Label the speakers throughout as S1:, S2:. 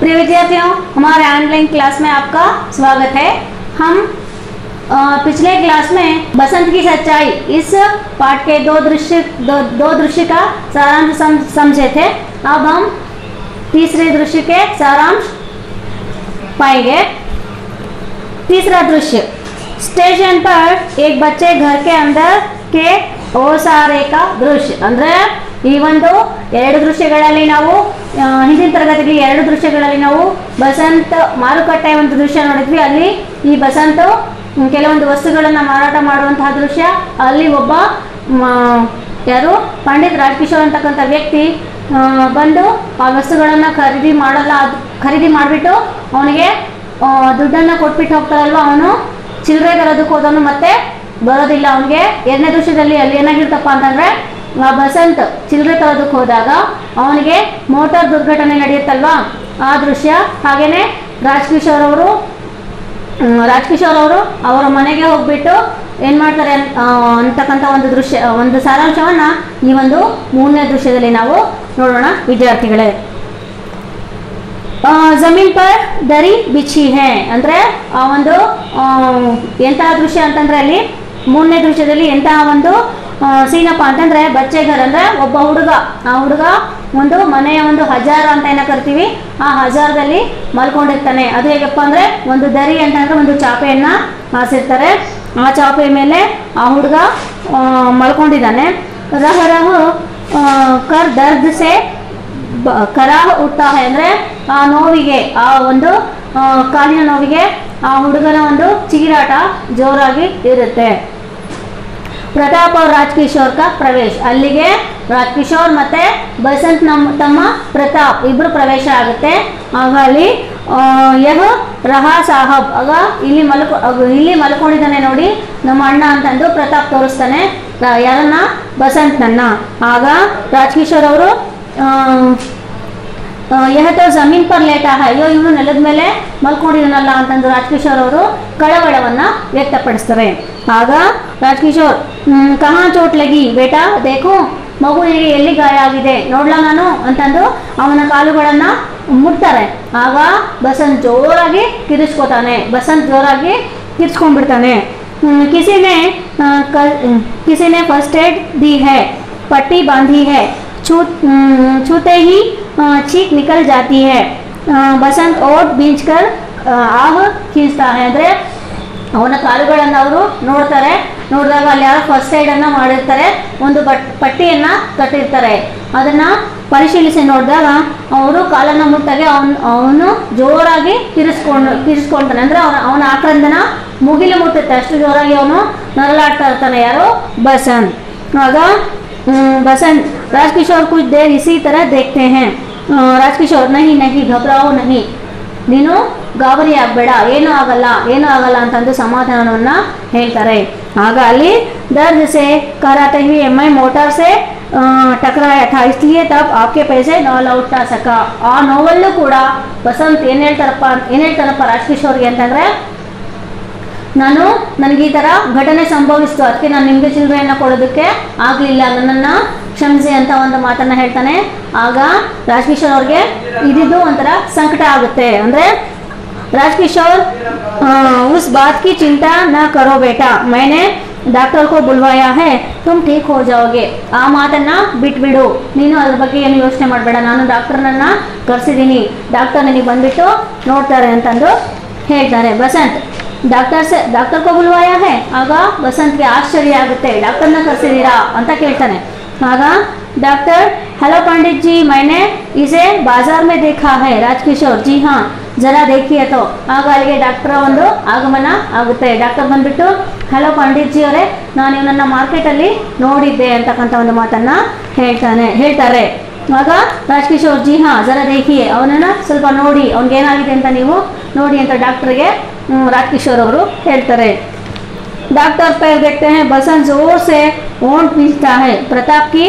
S1: प्रिय विद्यार्थियों हमारे ऑनलाइन क्लास में आपका स्वागत है। हम पिछले क्लास में बसंत की सच्चाई इस पाठ के दो दृश्य दो, दृश्य का सारांश समझे थे। अब हम तीसरे दृश्य के सारांश पाएँगे। तीसरा दृश्य स्टेशन पर एक बच्चे घर के अंदर के ओसारे का दृश्य। अंदर ಈ ಒಂದು ಎರಡು ದೃಶ್ಯಗಳಲ್ಲಿ ನಾವು ಹಿಂದಿನ ತರಗತಿಗೆ ಎರಡು ದೃಶ್ಯಗಳಲ್ಲಿ ನಾವು ಬಸಂತ ಮಾರುಕಟ್ಟೆ ಒಂದು ದೃಶ್ಯ ನೋಡಿದ್ವಿ. ಅಲ್ಲಿ ಈ ಬಸಂತ ಕೆಲವೊಂದು ವಸ್ತುಗಳನ್ನು ಮಾರಾಟ ಮಾಡುವಂತಹ ದೃಶ್ಯ. ಅಲ್ಲಿ ಒಬ್ಬ ಯಾರು, ಪಂಡಿತ್ ರಾಜ್ಕಿಶೋರ್ ಅಂತಕ್ಕಂಥ ವ್ಯಕ್ತಿ ಬಂದು ಆ ವಸ್ತುಗಳನ್ನು ಖರೀದಿ ಮಾಡಲ್ಲ ಖರೀದಿ ಮಾಡಿಬಿಟ್ಟು ಅವನಿಗೆ ದುಡ್ಡನ್ನು ಕೊಟ್ಬಿಟ್ಟು ಹೋಗ್ತಾರಲ್ವ ಅವನು? ಚಿಲ್ಲರೆ ತರೋದಕ್ಕೆ ಹೋದವನು ಮತ್ತೆ ಬರೋದಿಲ್ಲ ಅವನಿಗೆ. ಎರಡನೇ ದೃಶ್ಯದಲ್ಲಿ ಅಲ್ಲಿ ಏನಾಗಿರ್ತಪ್ಪ ಅಂತಂದ್ರೆ ಬಸಂತ್ ಚಿಲ್ಲರೆ ತರೋದಕ್ಕೆ ಹೋದಾಗ ಅವನಿಗೆ ಮೋಟಾರ್ ದುರ್ಘಟನೆ ನಡೆಯುತ್ತಲ್ವಾ? ಆ ದೃಶ್ಯ ಹಾಗೇನೆ ರಾಜ್ಕಿಶೋರ್ ಅವರು ರಾಜ್ಕಿಶೋರ್ ಅವರು ಅವರ ಮನೆಗೆ ಹೋಗ್ಬಿಟ್ಟು ಏನು ಮಾಡ್ತಾರೆ ಅಂತಕ್ಕಂಥ ಒಂದು ದೃಶ್ಯ ಒಂದು ಸಾರಾಂಶವನ್ನ ಈ ಒಂದು ಮೂರನೇ ದೃಶ್ಯದಲ್ಲಿ ನಾವು ನೋಡೋಣ ವಿದ್ಯಾರ್ಥಿಗಳೇ. ಆ, ಜಮೀನ್ ಪರ್ ದರಿ ಬಿಚ್ಚಿ ಹೇ ಅಂದ್ರೆ ಆ ಒಂದು ಎಂತಹ ದೃಶ್ಯ ಅಂತಂದ್ರೆ ಅಲ್ಲಿ ಮೂರನೇ ದೃಶ್ಯದಲ್ಲಿ ಎಂತಹ ಒಂದು ಸೀನಪ್ಪ ಅಂತಂದ್ರೆ ಬಚ್ಚೆಗರ್ ಅಂದ್ರೆ ಒಬ್ಬ ಹುಡುಗ. ಆ ಹುಡುಗ ಒಂದು ಮನೆಯ ಒಂದು ಹಜಾರ ಅಂತ ಏನ ಕರಿತೀವಿ? ಆ ಹಜಾರದಲ್ಲಿ ಮಲ್ಕೊಂಡಿರ್ತಾನೆ. ಅದು ಹೇಗಪ್ಪ ಅಂದ್ರೆ ಒಂದು ದರಿ ಅಂತಂದ್ರೆ ಒಂದು ಚಾಪೆಯನ್ನ ಹಾಸಿರ್ತಾರೆ. ಆ ಚಾಪೆ ಮೇಲೆ ಆ ಹುಡುಗ ಮಲ್ಕೊಂಡಿದ್ದಾನೆ. ರಹ ರಹ ಕರ್ ದರ್ದ್ ಸೆ ಕರಾಹ ಉತ್ತಾಹ ಅಂದ್ರೆ ಆ ನೋವಿಗೆ, ಆ ಒಂದು ಕಾಲಿನ ನೋವಿಗೆ ಆ ಹುಡುಗನ ಒಂದು ಚೀರಾಟ ಜೋರಾಗಿ ಇರುತ್ತೆ. ಪ್ರತಾಪ್ ಅವ್ರ ರಾಜ್ಕಿಶೋರ್ ಕ ಪ್ರವೇಶ್. ಅಲ್ಲಿಗೆ ರಾಜ್ಕಿಶೋರ್ ಮತ್ತೆ ಬಸಂತ್ ನಮ್ಮ ತಮ್ಮ ಪ್ರತಾಪ್ ಇಬ್ರು ಪ್ರವೇಶ ಆಗುತ್ತೆ. ಆಗ ಅಲ್ಲಿ ಯಹ ರಹಾ ಸಾಹಬ್. ಆಗ ಇಲ್ಲಿ ಮಲ್ಕೊ ಇಲ್ಲಿ ಮಲ್ಕೊಂಡಿದ್ದಾನೆ ನೋಡಿ, ನಮ್ಮ ಅಣ್ಣ ಅಂತಂದು ಪ್ರತಾಪ್ ತೋರಿಸ್ತಾನೆ. ಯಾರನ್ನ? ಬಸಂತ್ನನ್ನ. ಆಗ ರಾಜ್ಕಿಶೋರ್ ಅವರು ಯಹ ತೋ ಜಮೀನ್ ಪರ್ ಲೇಟಾ ಅಯ್ಯೋ, ಇವನು ನೆಲದ ಮೇಲೆ ಮಲ್ಕೊಂಡಿದ್ದಾನಲ್ಲ ಅಂತಂದು ರಾಜ್ಕಿಶೋರ್ ಅವರು ಕಳವಳವನ್ನ ವ್ಯಕ್ತಪಡಿಸ್ತಾರೆ. ಆಗ ರಾಜ್ಕಿಶೋರ್ "ಹ್ಮ್, ಕಹಾ ಚೋಟ್ ಲಗಿ ಬೇಟಾ ದೇಖು ಮಗುವಿಗೆ ಎಲ್ಲಿ ಗಾಯ ಆಗಿದೆ ನೋಡ್ಲಾ ನಾನು ಅಂತಂದು ಅವನ ಕಾಲುಗಳನ್ನ ಮುಟ್ತಾರೆ ಆಗ ಬಸಂತ್ ಜೋರಾಗಿ ಕಿರಿಸ್ಕೋತಾನೆ ಬಸಂತ್ ಜೋರಾಗಿ ಕಿರ್ಸ್ಕೊಂಡ್ಬಿಡ್ತಾನೆ ಹ್ಮ್, किसी ने अ, क- किसी ने फर्स्ट एड दी है पट्टी बांधी है छू हम्म, छूते ही अ, चीख निकल जाती है अ, बसंत ओट बींच कर अ, आह खींचता है ಅಂದ್ರೆ ಅವನ ಕಾಲುಗಳನ್ನು ಅವರು ನೋಡ್ತಾರೆ ನೋಡಿದಾಗ ಅಲ್ಲಿ ಯಾರೋ ಫಸ್ಟ್ ಸೈಡನ್ನು ಮಾಡಿರ್ತಾರೆ, ಒಂದು ಬಟ್, ಪಟ್ಟಿಯನ್ನು ಕಟ್ಟಿರ್ತಾರೆ. ಅದನ್ನು ಪರಿಶೀಲಿಸಿ ನೋಡಿದಾಗ ಅವರು ಕಾಲನ್ನು ಮುಟ್ಟಾಗಿ ಅವನು ಅವನು ಜೋರಾಗಿ ಕಿರಿಸ್ಕೊಂಡು ಕಿರಿಸ್ಕೊಳ್ತಾನೆ ಅಂದರೆ ಅವನ ಅವನ ಆಕ್ರಂದನ ಮುಗಿಲು ಮುಟ್ಟುತ್ತೆ. ಅಷ್ಟು ಜೋರಾಗಿ ಅವನು ನರಳಾಡ್ತಾ ಇರ್ತಾನೆ ಯಾರು? ಬಸಂತ್ ಆಗ ಬಸಂತ್ ರಾಜ್ಕಿಶೋರ್ ಕುಚ್ ದೇರ್ ಇಸಿ ಥರ ದೇಖತೆ ಹೇ ರಾಜ್ಕಿಶೋರ್, ನಹಿ ನಹಿ, ಘಬರಾವು, ನಹಿ. ನೀನು ಗಾಬರಿ ಆಗಬೇಡ, ಏನೂ ಆಗಲ್ಲ ಏನೂ ಆಗಲ್ಲ ಅಂತಂದು ಸಮಾಧಾನವನ್ನ ಹೇಳ್ತಾರೆ. ಆಗ ಅಲ್ಲಿ ದರ್ಜ್ ಸೆ ಕರಾತೆ ಹಿ ಎಂ ಐ ಮೋಟಾರ್ ಸೆ ಟಕರಾಯ ಥಾ, ಇಸ್ಲಿಯೇ ತಪ್ ಆಕೆ ಪೈಸೆ ನೋ ಲೌಟ್ ಸಕ. ಆ ನೋವಲ್ಲೂ ಕೂಡ ವಸಂತ್ ಏನ್ ಹೇಳ್ತಾರಪ್ಪ ಏನ್ ಹೇಳ್ತಾರಪ್ಪ ರಾಜಕಿಶೋರ್ಗೆ ಅವ್ರಿಗೆ ಅಂತಂದರೆ, ನಾನು ನನಗೆ ಈ ಥರ ಘಟನೆ ಸಂಭವಿಸ್ತು, ಅದಕ್ಕೆ ನಾನು ನಿಮಗೆ ಚಿಲ್ಡ್ರೆಯನ್ನು ಕೊಡೋದಕ್ಕೆ ಆಗಲಿಲ್ಲ, ನನ್ನನ್ನು ಕ್ಷಮಿಸಿ ಅಂತ ಒಂದು ಮಾತನ್ನು ಹೇಳ್ತಾನೆ. ಆಗ ರಾಜಕಿಶೋರ್ ಅವ್ರಿಗೆ ಇದಿದ್ದು ಒಂಥರ ಸಂಕಟ ಆಗುತ್ತೆ. ಅಂದರೆ राजकिशोर उस बात की चिंता ना करो बेटा। मैंने डॉक्टर को बुलवाया है, तुम ठीक हो जाओगे। आ मातना बिटबिड़ो नहीं अद्र बे योचने बेड़ नानू डाक्टर कर्सदीन डाक्टर नन बंदू नोड़े अंतर बसंत, डाक्टर से डाक्टर को बुलवाया है? आग, बसंत आश्चर्य आगते डाक्टर कर्सदी अंत केतने आग, डाक्टर, हेलो पंडित जी मैंने इसे बाज़ार में देखा है, राजकिशोर। जी हाँ ಜರಾ देखिए तो ಆಗ ಅಲ್ಲಿಗೆ ಡಾಕ್ಟರ್ ಒಂದು ಆಗಮನ ಆಗುತ್ತೆ ಡಾಕ್ಟರ್ ಬಂದ್ಬಿಟ್ಟು ಹಲೋ ಪಂಡಿತ್ ಜಿ ಅವರೇ ನಾನು ಇವನನ್ನ ಮಾರ್ಕೆಟಲ್ಲಿ ನೋಡಿದ್ದೆ ಅಂತಕ್ಕಂಥ ಒಂದು ಮಾತನ್ನ ಹೇಳ್ತಾನೆ ಹೇಳ್ತಾರೆ ಆಗ ರಾಜ್ಕಿಶೋರ್ ಜಿ ಹಾ ಜರ ದೇಖಿಯೇ ಅವನನ್ನ ಸ್ವಲ್ಪ ನೋಡಿ ಅವ್ನಿಗೆ ಏನಾಗಿದೆ ಅಂತ ನೀವು ನೋಡಿ ಅಂತ ಡಾಕ್ಟರ್ಗೆ ರಾಜ್ಕಿಶೋರ್ ಅವರು ಹೇಳ್ತಾರೆ डॉक्टर पैर देखते हैं बसंत जोर से ओंठ पीसता है प्रताप की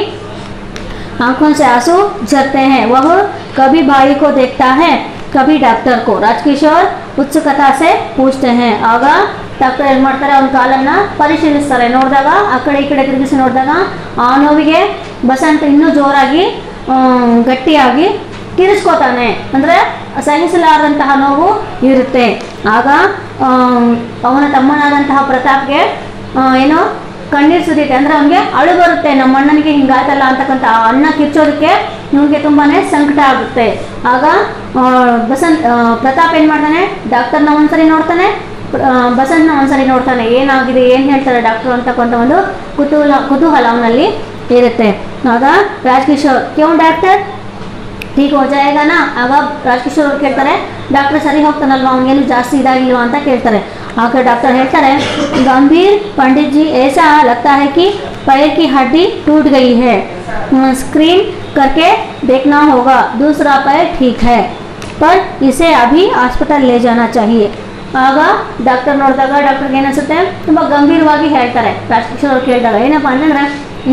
S1: आंखों से आंसू झरते हैं वह कभी भाई को देखता है कभी डॉक्टर को राजकिशोर उत्सुकता से पूछते हैं ಆಗ ಡಾಕ್ಟರ್ ಏನು ಮಾಡ್ತಾರೆ ಅವ್ನ ಕಾಲನ್ನ ಪರಿಶೀಲಿಸ್ತಾರೆ ನೋಡಿದಾಗ ಆ ಕಡೆ ಈ ಕಡೆ ತಿರುಗಿಸಿ ನೋಡಿದಾಗ ಆ ನೋವಿಗೆ ಬಸಂತ ಇನ್ನೂ ಜೋರಾಗಿ ಆ, ಗಟ್ಟಿಯಾಗಿ ಕಿರಿಸ್ಕೋತಾನೆ ಅಂದ್ರೆ ಸಹಿಸಲಾರದಂತಹ ನೋವು ಇರುತ್ತೆ ಆಗ ಆಮ್, ಅವನ ತಮ್ಮನಾದಂತಹ ಪ್ರತಾಪ್ಗೆ ಆ, ಏನು ಕಣ್ಣೀರು ಸುರಿಯುತ್ತೆ. ಅಂದ್ರೆ ಅವ್ನಿಗೆ ಅಳು ಬರುತ್ತೆ. ನಮ್ಮ ಅಣ್ಣನಿಗೆ ಹಿಂಗಾಯ್ತಲ್ಲ ಅಂತಕ್ಕಂಥ ಆ ಅಣ್ಣ ಕಿಚ್ಚೋದಕ್ಕೆ ನಿಮಗೆ ತುಂಬಾ ಸಂಕಟ ಆಗುತ್ತೆ. ಆಗ ಬಸಂತ್ ಪ್ರತಾಪ್ ಏನ್ ಮಾಡ್ತಾನೆ? ಡಾಕ್ಟರ್ನ ಒಂದ್ಸರಿ ನೋಡ್ತಾನೆ. ಬಸಂತ್ನ ಒಂದ್ಸರಿ ನೋಡ್ತಾನೆ. ಏನಾಗಿದೆ, ಏನು ಹೇಳ್ತಾರೆ ಡಾಕ್ಟರ್ ಅಂತಕ್ಕಂಥ ಒಂದು ಕುತೂಹಲ ಕುತೂಹಲ ಅವನಲ್ಲಿ ಇರುತ್ತೆ. ಆಗ ರಾಜ್ಕಿಶೋರ್ ಕೇವ್ ಡಾಕ್ಟರ್? ಹೀಗೆ ಹೋಜಾಯಗಾನ ಆಗ ರಾಜ್ಕಿಶೋರ್ ಅವ್ರು ಕೇಳ್ತಾರೆ, ಡಾಕ್ಟರ್ ಸರಿ ಹೋಗ್ತಾನಲ್ವಾ? ಅವನಿಗೇನು ಜಾಸ್ತಿ ಇದಾಗಿಲ್ವಾ? ಅಂತ ಕೇಳ್ತಾರೆ. ಆಗ ಡಾಕ್ಟರ್ ಹೇಳ್ತಾರೆ ಗಂಭೀರ್ पंडित जी ऐसा लगता है कि पैर की हड्डी टूट गई है स्क्रीन करके देखना होगा दूसरा पैर ठीक है पर इसे अभी अस्पताल ले जाना चाहिए ಆಗ ಡಾಕ್ಟರ್ ನೋಡಿದಾಗ ಡಾಕ್ಟರ್ಗೆ ಏನಿಸುತ್ತೆ ತುಂಬ ಗಂಭೀರವಾಗಿ ಹೇಳ್ತಾರೆ ರಾಜ್ಕಿಶೋರ್ ಅವ್ರು ಕೇಳಿದಾಗ ಏನಪ್ಪ ಅಂತಂದ್ರೆ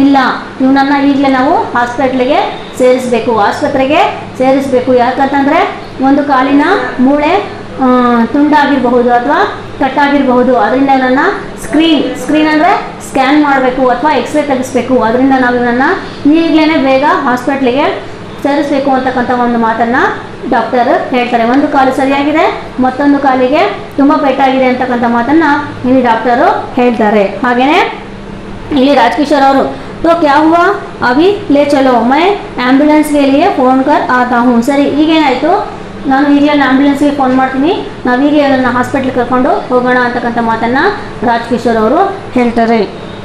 S1: ಇಲ್ಲ ಇವನನ್ನ ಈಗಲೇ ನಾವು ಹಾಸ್ಪಿಟ್ಲಿಗೆ ಸೇರಿಸಬೇಕು ಆಸ್ಪತ್ರೆಗೆ ಸೇರಿಸಬೇಕು ಯಾಕಂತಂದ್ರೆ ಒಂದು ಕಾಲಿನ ಮೂಳೆ ಆ, ತುಂಡಾಗಿರಬಹುದು ಅಥವಾ ಕಟ್ಟಾಗಿರಬಹುದು ಅದರಿಂದ ಇವನನ್ನ ಸ್ಕ್ರೀನ್ ಸ್ಕ್ರೀನ್ ಅಂದರೆ ಸ್ಕ್ಯಾನ್ ಮಾಡಬೇಕು ಅಥವಾ ಎಕ್ಸ್ರೇ ತೆಗಿಸ್ಬೇಕು ಅದರಿಂದ ನಾವು ಇವನನ್ನ ಈಗಲೇ ಬೇಗ ಹಾಸ್ಪಿಟ್ಲಿಗೆ ಸೇರಿಸಬೇಕು ಅಂತಕ್ಕಂಥ ಒಂದು ಮಾತನ್ನ ಡಾಕ್ಟರ್ ಹೇಳ್ತಾರೆ ಒಂದು ಕಾಲು ಸರಿಯಾಗಿದೆ ಮತ್ತೊಂದು ಕಾಲಿಗೆ ತುಂಬ ಪೆಟ್ಟಾಗಿದೆ ಅಂತಕ್ಕಂಥ ಮಾತನ್ನ ಇಲ್ಲಿ ಡಾಕ್ಟರು ಹೇಳ್ತಾರೆ ಹಾಗೇನೆ ಇಲ್ಲಿ ರಾಜಕಿಶೋರ್ ಅವರು तो क्या हुआ अभी ले चलो मैं एम्बुलेंस के लिए फ़ोन कर आता हूँ ಸರಿ ಈಗೇನಾಯಿತು ನಾನು ಹಿರಿಯನ ಆಂಬ್ಯುಲೆನ್ಸ್ಗೆ ಫೋನ್ ಮಾಡ್ತೀನಿ ನಾವು ಹೀಗೆ ಅದನ್ನು ಹಾಸ್ಪಿಟ್ಲಿಗೆ ಕರ್ಕೊಂಡು ಹೋಗೋಣ ಅಂತಕ್ಕಂಥ ಮಾತನ್ನು ರಾಜ್ಕಿಶೋರ್ ಅವರು ಹೇಳ್ತಾರೆ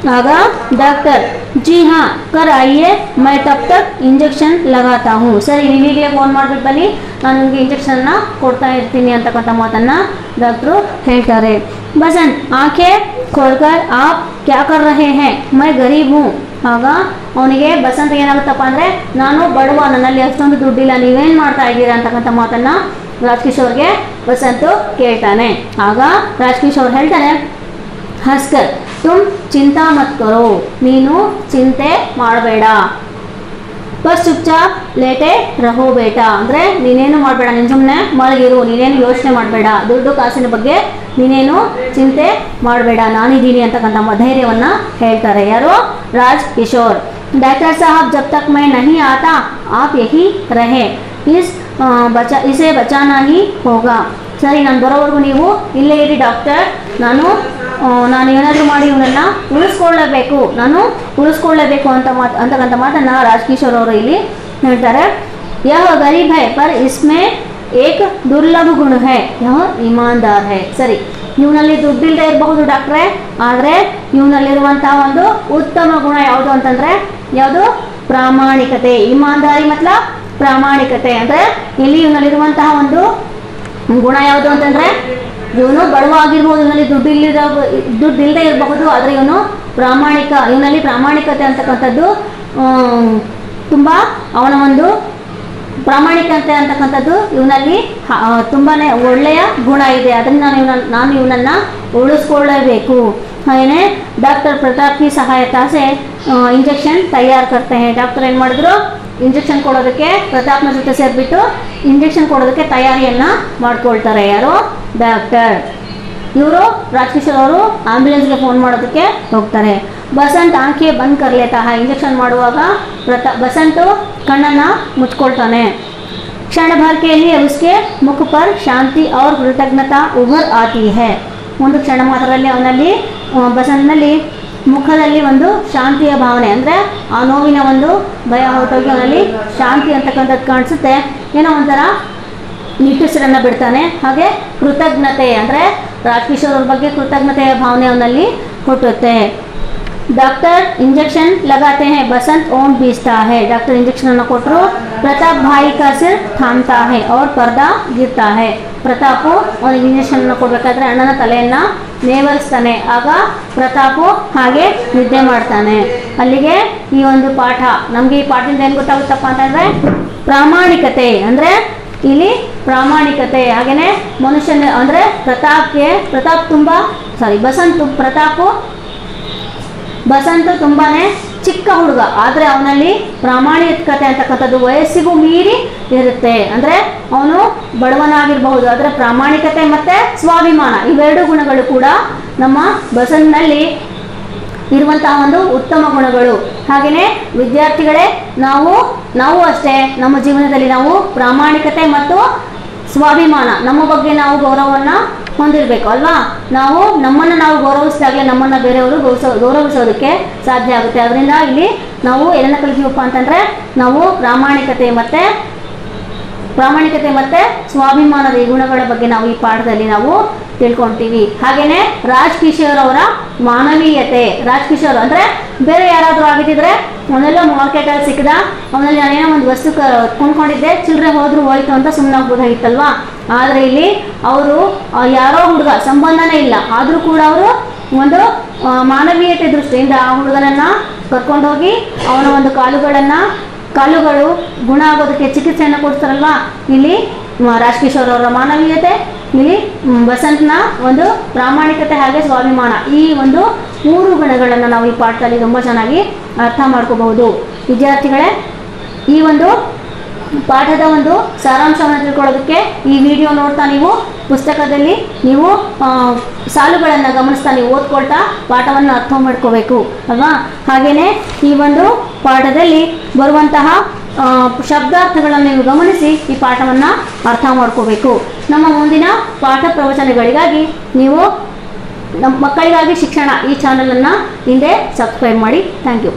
S1: आगा डॉक्टर जी हाँ कर आइए मैं तब तक इंजेक्शन लगाता हूँ सर ಇವಿಗಲೇ ಫೋನ್ ಮಾಡಿಬಿಟ್ಟು ಬನ್ನಿ ನಾನು ನಿಮಗೆ ಇಂಜೆಕ್ಷನ್ನ ಕೊಡ್ತಾ ಇರ್ತೀನಿ ಅಂತಕ್ಕಂಥ ಮಾತನ್ನು ಡಾಕ್ಟ್ರು ಹೇಳ್ತಾರೆ बसन आँखें खोलकर आप क्या कर रहे हैं मैं गरीब हूँ ಆಗ ಅವನಿಗೆ, ಬಸಂತ ಏನಾಗುತ್ತಪ್ಪ ಅಂದರೆ, ನಾನು ಬಡವ, ನನ್ನಲ್ಲಿ ಅಷ್ಟೊಂದು ದುಡ್ಡಿಲ್ಲ, ನೀವೇನು ಮಾಡ್ತಾ ಇದ್ದೀರಾ? ಅಂತಕ್ಕಂಥ ಮಾತನ್ನ ರಾಜ್ಕಿಶೋರ್ಗೆ ಬಸಂತು ಕೇಳ್ತಾನೆ. ಆಗ ರಾಜ್ಕಿಶೋರ್ ಹೇಳ್ತಾನೆ, ಹಸ್ಕರ್, ತುಮ್ ಚಿಂತಾ ಮತ್ ಕರೋ, ನೀನು ಚಿಂತೆ ಮಾಡಬೇಡ. ಬಸ್ ಚುಪ್ಚಾಪ್ ಲೇಟೆ ರಹೋ ಬೇಟ. ಅಂದರೆ ನೀನೇನು ಮಾಡಬೇಡ, ನಿನ್ ಸುಮ್ಮನೆ ಮಲಗಿರು, ನೀನೇನು ಯೋಚನೆ ಮಾಡಬೇಡ. ದುಡ್ಡು ಕಾಸಿನ ಬಗ್ಗೆ ನೀನೇನು ಚಿಂತೆ ಮಾಡಬೇಡ. ನಾನಿದ್ದೀನಿ ಅಂತಕ್ಕಂಥ ಧೈರ್ಯವನ್ನು ಹೇಳ್ತಾರೆ. ಯಾರು? ರಾಜ್ ಕಿಶೋರ್. ಡಾಕ್ಟರ್ ಸಾಹಬ್ ಜಬ್ ತಕ್ ಮೈ ನಹಿ ಆತ, ಆಪ್ ಯಹಿ ರಹೆ. ಇಸ್ ಬಚ, ಇಸೆ ಬಚಾನಾ ಹೋಗ. ಸರಿ, ನಾನು ಬರೋವರೆಗೂ ನೀವು ಇಲ್ಲೇ ಇರಿ ಡಾಕ್ಟರ್. ನಾನು ನಾನು ಏನಾದರೂ ಮಾಡಿ ಇವನನ್ನ ಉಳಿಸ್ಕೊಳ್ಳಬೇಕು. ನಾನು ಉಳಿಸ್ಕೊಳ್ಳಬೇಕು ಅಂತ ಮಾತು ಅಂತಕ್ಕಂಥ ಮಾತನ್ನ ರಾಜಕಿಶೋರ್ ಅವರು ಇಲ್ಲಿ ಹೇಳ್ತಾರೆ. ಯಾವ ಗರೀಬ್ ಹೈ ಪರ್ ಇಸ್ಮೆ ಏಕ್ ದುರ್ಲಭ ಗುಣ ಹೈ, ಯಹ ಇಮಾನ್ದಾರ್ ಹೈ. ಸರಿ, ಇವನಲ್ಲಿ ದುಡ್ಡಿಲ್ಲದೆ ಇರಬಹುದು ಡಾಕ್ಟ್ರೆ, ಆದರೆ ಇವನಲ್ಲಿರುವಂತಹ ಒಂದು ಉತ್ತಮ ಗುಣ ಯಾವುದು ಅಂತಂದರೆ, ಯಾವುದು? ಪ್ರಾಮಾಣಿಕತೆ. ಇಮಾನ್ದಾರಿ ಮತ್ಲ ಪ್ರಾಮಾಣಿಕತೆ. ಅಂದರೆ ಇಲ್ಲಿ ಇವನಲ್ಲಿರುವಂತಹ ಒಂದು ಗುಣ ಯಾವುದು ಅಂತಂದ್ರೆ ಇವನು ಬಡವ ಆಗಿರ್ಬೋದು ಇವನಲ್ಲಿ ದುಡ್ಡು ಇಲ್ಲದ, ದುಡ್ಡು ಇಲ್ಲದೆ ಇರಬಹುದು, ಆದರೆ ಇವನು ಪ್ರಾಮಾಣಿಕ, ಇವನಲ್ಲಿ ಪ್ರಾಮಾಣಿಕತೆ ಅಂತಕ್ಕಂಥದ್ದು ತುಂಬ ಅವನ ಒಂದು ಪ್ರಾಮಾಣಿಕತೆ ಅಂತಕ್ಕಂಥದ್ದು ಇವನಲ್ಲಿ ತುಂಬಾ ಒಳ್ಳೆಯ ಗುಣ ಇದೆ. ಅದನ್ನು ನಾನು ಇವನ ನಾನು ಇವನನ್ನ ಉಳಿಸ್ಕೊಳ್ಳಬೇಕು. ಹಾಗೆಯೇ ಡಾಕ್ಟರ್ ಪ್ರತಾಪ್ ಕಿ ಸಹಾಯತಾ ಸೆ ಇಂಜೆಕ್ಷನ್ ತಯಾರು ಕರ್ತೇನೆ ಡಾಕ್ಟರ್ ಏನು ಮಾಡಿದ್ರು? ಇಂಜೆಕ್ಷನ್ ಕೊಡೋದಕ್ಕೆ ಪ್ರತಾಪ್ನ ಜೊತೆ ಸೇರಿಬಿಟ್ಟು ಇಂಜೆಕ್ಷನ್ ಕೊಡೋದಕ್ಕೆ ತಯಾರಿಯನ್ನ ಮಾಡ್ಕೊಳ್ತಾರೆ ಯಾರು ಡಾಕ್ಟರ್ ಇವರು ರಾಜ್ಕಿಶೋರ್ ಅವರು ಆಂಬ್ಯುಲೆನ್ಸ್ಗೆ ಫೋನ್ ಮಾಡೋದಕ್ಕೆ ಹೋಗ್ತಾರೆ ಬಸಂತ್ ಆಂಖೆ ಬಂದ್ ಕರ್ಲೇತಾ ಇಂಜೆಕ್ಷನ್ ಮಾಡುವಾಗ ಪ್ರತಾ ಬಸಂತು ಕಣ್ಣನ್ನು ಮುಚ್ಕೊಳ್ತಾನೆ क्षण भर के लिए उसके मुख पर शांति और कृतज्ञता उभर आती है ಒಂದು ಕ್ಷಣ ಮಾತ್ರದಲ್ಲಿ ಅವನಲ್ಲಿ ಆ, ಬಸಂತ್ನಲ್ಲಿ ಮುಖದಲ್ಲಿ ಒಂದು ಶಾಂತಿಯ ಭಾವನೆ, ಅಂದರೆ ಆ ನೋವಿನ ಒಂದು ಭಯ ಹೊರಟೋಗಿ ಅವನಲ್ಲಿ ಶಾಂತಿ ಅಂತಕ್ಕಂಥದ್ದು ಕಾಣಿಸುತ್ತೆ. ಏನೋ ಒಂಥರ ನಿಟ್ಟುಸಿರನ್ನು ಬಿಡ್ತಾನೆ. ಹಾಗೆ ಕೃತಜ್ಞತೆ, ಅಂದರೆ ರಾಜಕಿಶೋರ್ ಅವ್ರ ಬಗ್ಗೆ ಕೃತಜ್ಞತೆಯ ಭಾವನೆ ಅವನಲ್ಲಿ ಹುಟ್ಟುತ್ತೆ. ಡಾಕ್ಟರ್ ಇಂಜೆಕ್ಷನ್ ಲಗಾತೆ ಹೇ, ಬಸಂತ್ ಓಂ ಬೀಸ್ತಾ ಹೇ. ಡಾಕ್ಟರ್ ಇಂಜೆಕ್ಷನ್ ಇಂಜೆಕ್ಷನನ್ನು ಕೊಟ್ಟರು ಪ್ರತಾಪ್ ಭಾಯಿ ಕಾ ಥಾಮ್ತಾ ಹೇ, ಅವ್ರ ಪರ್ದಾ ಗಿರ್ತಾ ಹೇ. ಪ್ರತಾಪು ಅವನಿಗೆ ಇಂಜೆಕ್ಷನನ್ನು ಕೊಡಬೇಕಾದ್ರೆ ಅಣ್ಣನ ತಲೆಯನ್ನ ನೇವರಿಸ್ತಾನೆ. ಆಗ ಪ್ರತಾಪು ಹಾಗೆ ನಿದ್ದೆ ಮಾಡ್ತಾನೆ. ಅಲ್ಲಿಗೆ ಈ ಒಂದು ಪಾಠ. ನಮಗೆ ಈ ಪಾಠದಿಂದ ಏನು ಗೊತ್ತಾಗುತ್ತಪ್ಪ ಅಂತಂದ್ರೆ ಪ್ರಾಮಾಣಿಕತೆ ಅಂದ್ರೆ ಇಲ್ಲಿ ಪ್ರಾಮಾಣಿಕತೆ. ಹಾಗೇನೆ ಮನುಷ್ಯನ ಅಂದ್ರೆ ಪ್ರತಾಪ್ಗೆ, ಪ್ರತಾಪ್ ತುಂಬಾ ಸಾರಿ ಬಸಂತ್, ಪ್ರತಾಪು, ಬಸಂತ್ ತುಂಬಾನೇ ಹುಡುಗ. ಆದರೆ ಅವನಲ್ಲಿ ಪ್ರಾಮಾಣಿಕತೆ ಅಂತಕ್ಕಂಥದ್ದು ವಯಸ್ಸಿಗೂ ಮೀರಿ ಇರುತ್ತೆ. ಅಂದರೆ ಅವನು ಬಡವನಾಗಿರಬಹುದು, ಆದರೆ ಪ್ರಾಮಾಣಿಕತೆ ಮತ್ತು ಸ್ವಾಭಿಮಾನ ಇವೆರಡು ಗುಣಗಳು ಕೂಡ ನಮ್ಮ ಬಸವನಲ್ಲಿ ಇರುವಂತಹ ಒಂದು ಉತ್ತಮ ಗುಣಗಳು. ಹಾಗೆಯೇ ವಿದ್ಯಾರ್ಥಿಗಳೇ, ನಾವು ನಾವು ಅಷ್ಟೇ, ನಮ್ಮ ಜೀವನದಲ್ಲಿ ನಾವು ಪ್ರಾಮಾಣಿಕತೆ ಮತ್ತು ಸ್ವಾಭಿಮಾನ ನಮ್ಮ ಬಗ್ಗೆ ನಾವು ಗೌರವವನ್ನು ಹೊಂದಿರಬೇಕು, ಅಲ್ವಾ? ನಾವು ನಮ್ಮನ್ನು ನಾವು ಗೌರವಿಸಿದಾಗಲೇ ನಮ್ಮನ್ನು ಬೇರೆಯವರು ಗೌರವಿಸೋ ಗೌರವಿಸೋದಕ್ಕೆ ಸಾಧ್ಯ ಆಗುತ್ತೆ. ಅದರಿಂದ ಇಲ್ಲಿ ನಾವು ಏನನ್ನ ಕಲಿತೀವಪ್ಪ ಅಂತಂದರೆ ನಾವು ಪ್ರಾಮಾಣಿಕತೆ ಮತ್ತು ಪ್ರಾಮಾಣಿಕತೆ ಮತ್ತೆ ಸ್ವಾಭಿಮಾನದ ಈ ಗುಣಗಳ ಬಗ್ಗೆ ನಾವು ಈ ಪಾಠದಲ್ಲಿ ನಾವು ತಿಳ್ಕೊಂತೀವಿ. ಹಾಗೇನೆ ರಾಜ್ ಕಿಶೋರ್ ಅವರ ಮಾನವೀಯತೆ. ರಾಜ್ ಕಿಶೋರ್ ಅಂದ್ರೆ ಬೇರೆ ಯಾರಾದರೂ ಆಗಿದ್ದಿದ್ರೆ ಅವನೆಲ್ಲ ಮಾರ್ಕೆಟಲ್ಲಿ ಸಿಕ್ಕದ, ಅವನಲ್ಲಿ ನಾನೇನೋ ಒಂದು ವಸ್ತು ಕೊಂಡ್ಕೊಂಡಿದ್ದೆ ಚಿಲ್ಲರೆ ಹೋದ್ರು ಹೋಯ್ತು ಅಂತ ಸುಮ್ಮನೆ ಹೋಗ್ಬೋದಾಗಿತ್ತಲ್ವಾ ಆದರೆ ಇಲ್ಲಿ ಅವರು ಯಾರೋ ಹುಡುಗ, ಸಂಬಂಧನೇ ಇಲ್ಲ. ಆದರೂ ಕೂಡ ಅವರು ಒಂದು ಮಾನವೀಯತೆ ದೃಷ್ಟಿಯಿಂದ ಆ ಹುಡುಗನನ್ನ ಕರ್ಕೊಂಡೋಗಿ ಅವನ ಒಂದು ಕಾಲುಗಳನ್ನು ಕಾಲುಗಳು ಗುಣ ಆಗೋದಕ್ಕೆ ಚಿಕಿತ್ಸೆಯನ್ನು ಕೊಡ್ತಾರಲ್ವ? ಇಲ್ಲಿ ರಾಜಕಿಶೋರ್ ರಾಜ್ ಅವರ ಮಾನವೀಯತೆ, ಇಲ್ಲಿ ವಸಂತನ ಒಂದು ಪ್ರಾಮಾಣಿಕತೆ ಹಾಗೆ ಸ್ವಾಭಿಮಾನ. ಈ ಒಂದು ಮೂರು ಗುಣಗಳನ್ನು ನಾವು ಈ ಪಾಠದಲ್ಲಿ ತುಂಬ ಚೆನ್ನಾಗಿ ಅರ್ಥ ಮಾಡ್ಕೋಬಹುದು. ವಿದ್ಯಾರ್ಥಿಗಳೇ, ಈ ಒಂದು ಪಾಠದ ಒಂದು ಸಾರಾಂಶವನ್ನು ತಿಳ್ಕೊಳ್ಳೋದಕ್ಕೆ ಈ ವಿಡಿಯೋ ನೋಡ್ತಾ ನೀವು, ಪುಸ್ತಕದಲ್ಲಿ ನೀವು ಸಾಲುಗಳನ್ನು ಗಮನಿಸ್ತಾ ನೀವು, ಓದ್ಕೊಳ್ತಾ ಪಾಠವನ್ನು ಅರ್ಥ ಮಾಡ್ಕೋಬೇಕು, ಅಲ್ವಾ? ಹಾಗೆಯೇ ಈ ಒಂದು ಪಾಠದಲ್ಲಿ ಬರುವಂತಹ ಶಬ್ದಾರ್ಥಗಳನ್ನು ನೀವು ಗಮನಿಸಿ ಈ ಪಾಠವನ್ನು ಅರ್ಥ ಮಾಡ್ಕೋಬೇಕು. ನಮ್ಮ ಮುಂದಿನ ಪಾಠ ಪ್ರವಚನಗಳಿಗಾಗಿ ನೀವು ನಮ್ಮ ಮಕ್ಕಳಿಗಾಗಿ ಶಿಕ್ಷಣ ಈ ಚಾನಲನ್ನು ಹಿಂದೆ ಸಬ್ಸ್ಕ್ರೈಬ್ ಮಾಡಿ. Thank you.